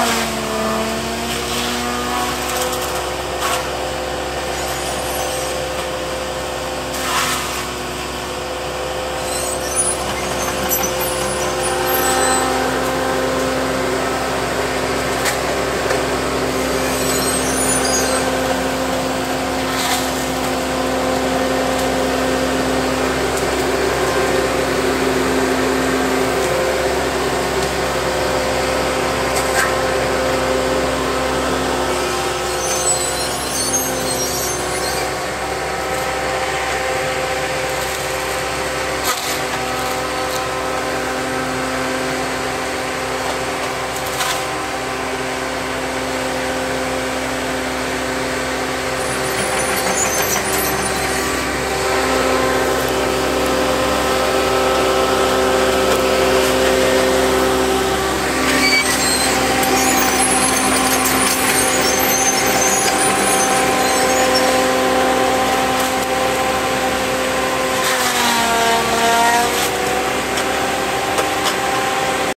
Bye.